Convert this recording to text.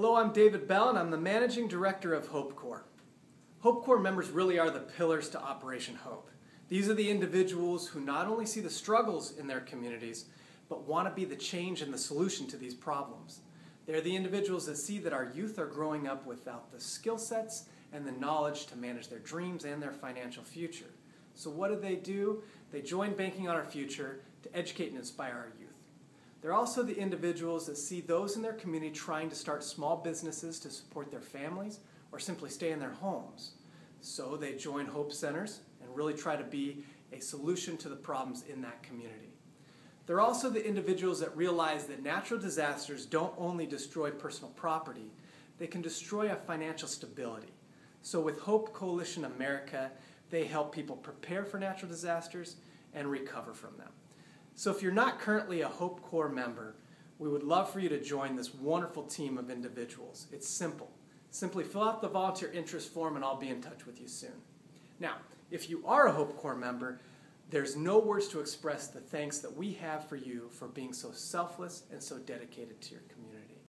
Hello, I'm David Bell, and I'm the Managing Director of Hope Corps. Hope Corps members really are the pillars to Operation Hope. These are the individuals who not only see the struggles in their communities, but want to be the change and the solution to these problems. They're the individuals that see that our youth are growing up without the skill sets and the knowledge to manage their dreams and their financial future. So what do they do? They join Banking on Our Future to educate and inspire our youth. They're also the individuals that see those in their community trying to start small businesses to support their families or simply stay in their homes. So they join Hope Centers and really try to be a solution to the problems in that community. They're also the individuals that realize that natural disasters don't only destroy personal property, they can destroy a financial stability. So with Hope Coalition America, they help people prepare for natural disasters and recover from them. So if you're not currently a Hope Corps member, we would love for you to join this wonderful team of individuals. It's simple. Simply fill out the volunteer interest form and I'll be in touch with you soon. Now, if you are a Hope Corps member, there's no words to express the thanks that we have for you for being so selfless and so dedicated to your community.